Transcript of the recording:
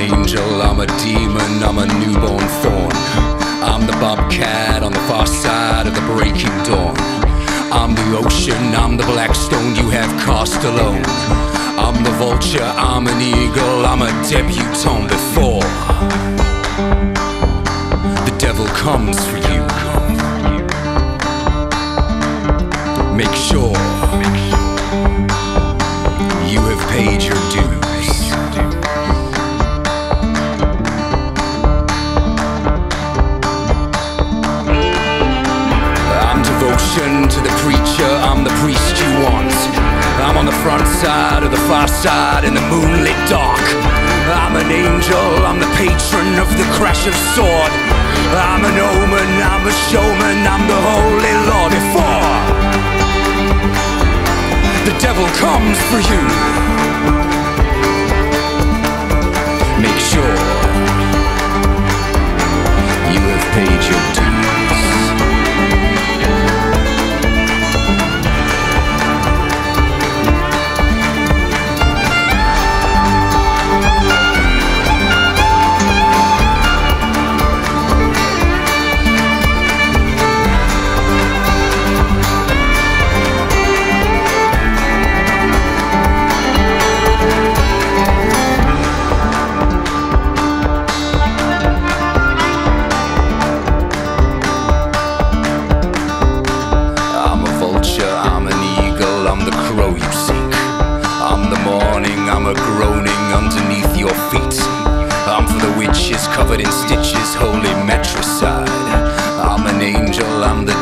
angel, I'm a demon, I'm a newborn thorn. I'm the bobcat on the far side of the breaking dawn. I'm the ocean, I'm the black stone you have cast alone. I'm the vulture, I'm an eagle, I'm a debutante before the devil comes for you. To the preacher, I'm the priest you want. I'm on the front side of the far side in the moonlit dark. I'm an angel, I'm the patron of the crash of sword. I'm an omen, I'm a showman, I'm the holy law before the devil comes for you. Make sure you have paid your I'm a groaning underneath your feet. I'm for the witches covered in stitches, holy matricide. I'm an angel, I'm the